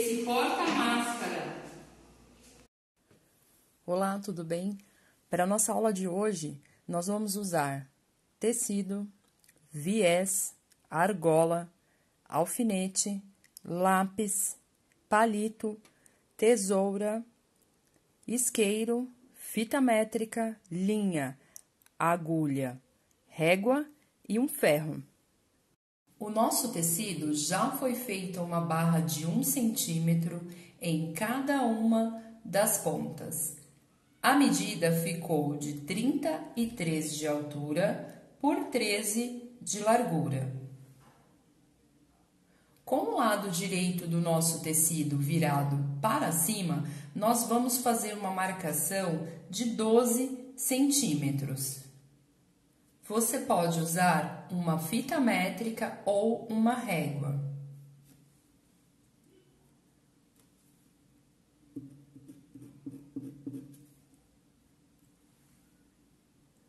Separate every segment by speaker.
Speaker 1: esse porta-máscara.
Speaker 2: Olá, tudo bem? Para a nossa aula de hoje, nós vamos usar tecido, viés, argola, alfinete, lápis, palito, tesoura, isqueiro, fita métrica, linha, agulha, régua e um ferro. O nosso tecido já foi feita uma barra de um centímetro em cada uma das pontas. A medida ficou de 33 de altura por 13 de largura. Com o lado direito do nosso tecido virado para cima, nós vamos fazer uma marcação de 12 centímetros. Você pode usar uma fita métrica ou uma régua.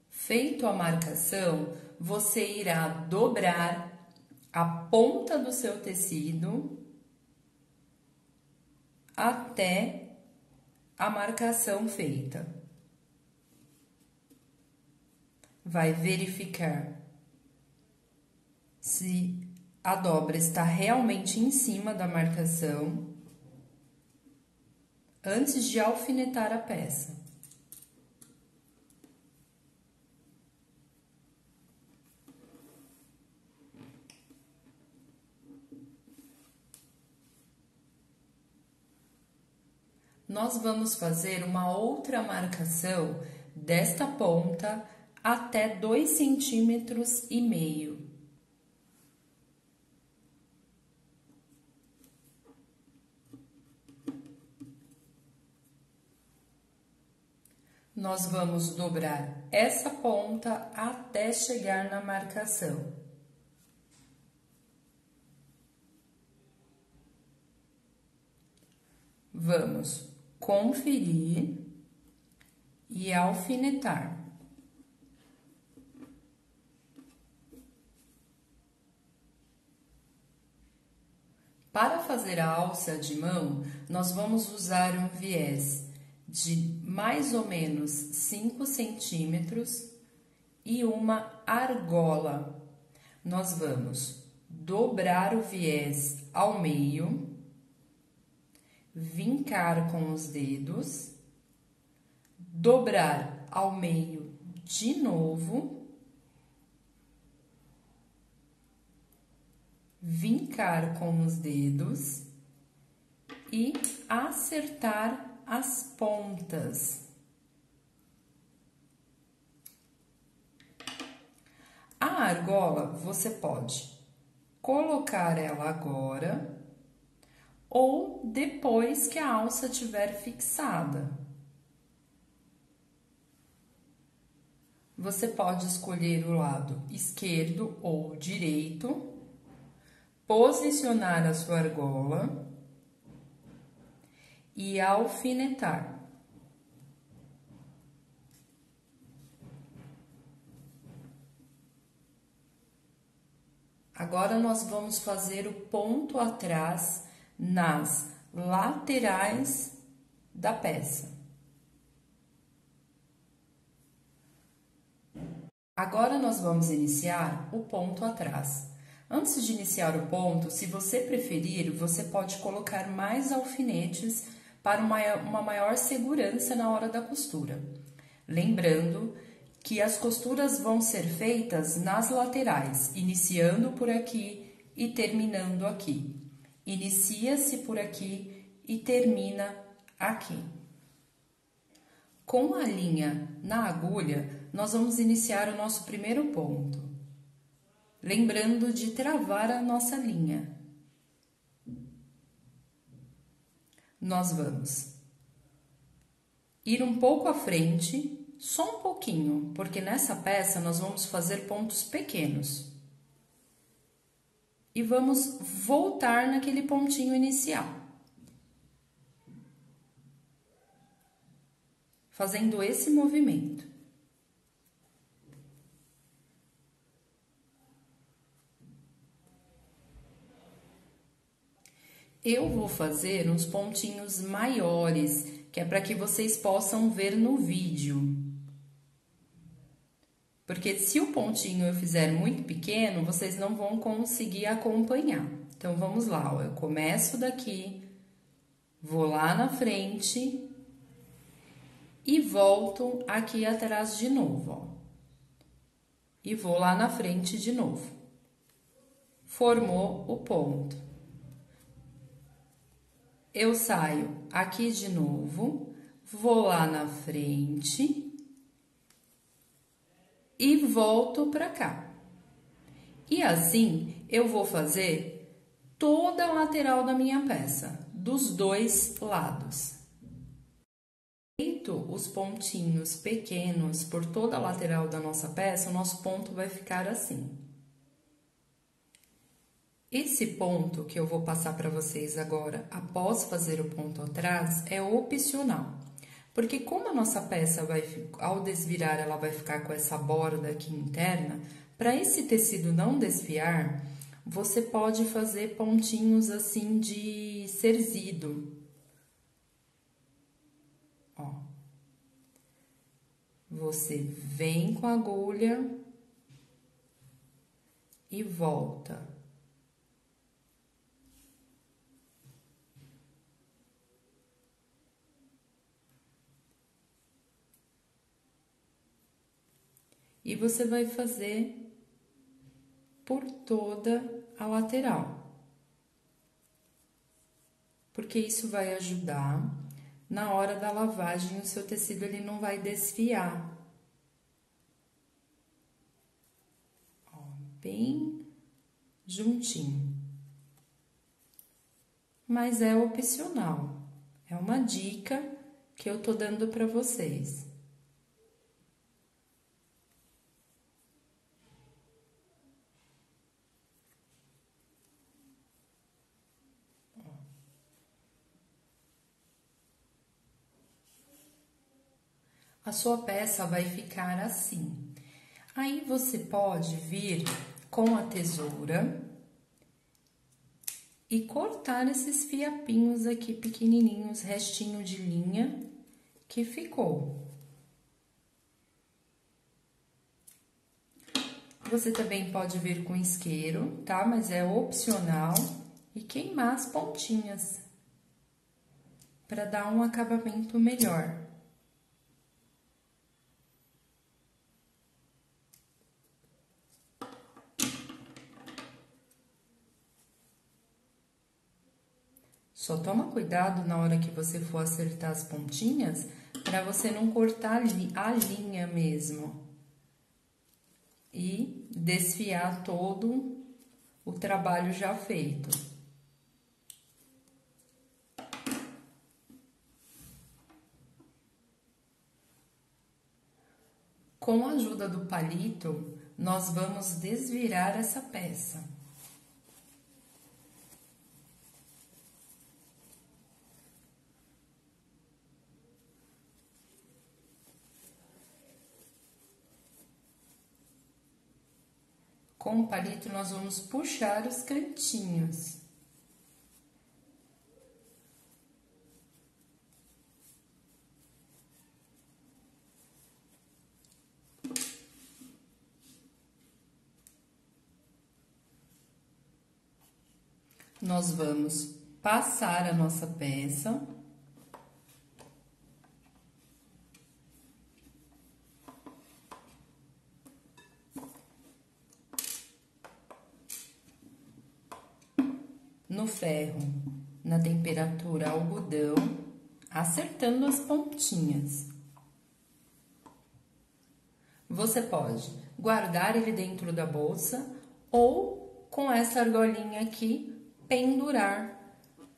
Speaker 2: Feito a marcação, você irá dobrar a ponta do seu tecido até a marcação feita. Vai verificar se a dobra está realmente em cima da marcação antes de alfinetar a peça. nós vamos fazer uma outra marcação desta ponta até dois centímetros e meio. Nós vamos dobrar essa ponta até chegar na marcação. Vamos conferir e alfinetar. Para fazer a alça de mão, nós vamos usar um viés de mais ou menos 5 centímetros e uma argola. Nós vamos dobrar o viés ao meio vincar com os dedos, dobrar ao meio de novo, vincar com os dedos e acertar as pontas. A argola você pode colocar ela agora ou depois que a alça estiver fixada. Você pode escolher o lado esquerdo ou direito, posicionar a sua argola e alfinetar. Agora nós vamos fazer o ponto atrás nas laterais da peça. Agora nós vamos iniciar o ponto atrás. Antes de iniciar o ponto, se você preferir, você pode colocar mais alfinetes para uma maior segurança na hora da costura. Lembrando que as costuras vão ser feitas nas laterais, iniciando por aqui e terminando aqui. Inicia-se por aqui e termina aqui. Com a linha na agulha, nós vamos iniciar o nosso primeiro ponto. Lembrando de travar a nossa linha. Nós vamos ir um pouco à frente, só um pouquinho, porque nessa peça nós vamos fazer pontos pequenos e vamos voltar naquele pontinho inicial. Fazendo esse movimento. Eu vou fazer uns pontinhos maiores, que é para que vocês possam ver no vídeo. Porque se o pontinho eu fizer muito pequeno, vocês não vão conseguir acompanhar. Então, vamos lá, ó. eu começo daqui, vou lá na frente e volto aqui atrás de novo, ó. E vou lá na frente de novo. Formou o ponto. Eu saio aqui de novo, vou lá na frente e volto para cá. E assim eu vou fazer toda a lateral da minha peça, dos dois lados. Feito os pontinhos pequenos por toda a lateral da nossa peça, o nosso ponto vai ficar assim. Esse ponto que eu vou passar para vocês agora, após fazer o ponto atrás, é opcional. Porque como a nossa peça vai, ao desvirar, ela vai ficar com essa borda aqui interna, para esse tecido não desfiar, você pode fazer pontinhos assim de cerzido. Ó. Você vem com a agulha e volta. E você vai fazer por toda a lateral. Porque isso vai ajudar na hora da lavagem, o seu tecido ele não vai desfiar. Ó, bem juntinho. Mas é opcional. É uma dica que eu tô dando para vocês. A sua peça vai ficar assim. Aí você pode vir com a tesoura e cortar esses fiapinhos aqui pequenininhos, restinho de linha que ficou. Você também pode vir com isqueiro, tá? Mas é opcional e queimar as pontinhas para dar um acabamento melhor. Só toma cuidado na hora que você for acertar as pontinhas, para você não cortar a linha mesmo. E desfiar todo o trabalho já feito. Com a ajuda do palito, nós vamos desvirar essa peça. Com o palito, nós vamos puxar os cantinhos. Nós vamos passar a nossa peça. No ferro na temperatura algodão, acertando as pontinhas. Você pode guardar ele dentro da bolsa ou com essa argolinha aqui pendurar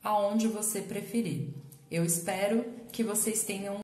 Speaker 2: aonde você preferir. Eu espero que vocês tenham